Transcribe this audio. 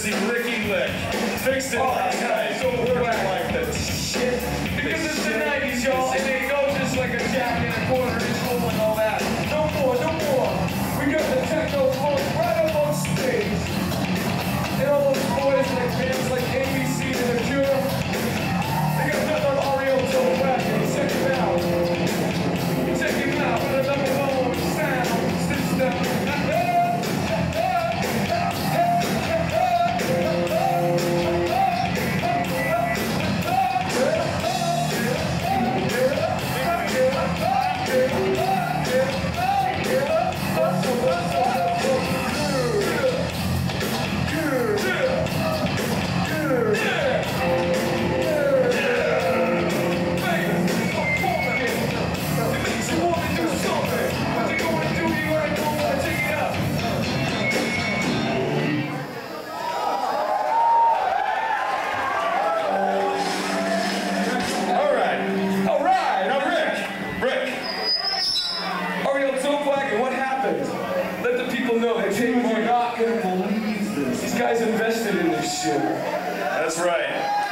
courtesy Ricky Lick. Fixed it. These guys invested in this shit. That's right.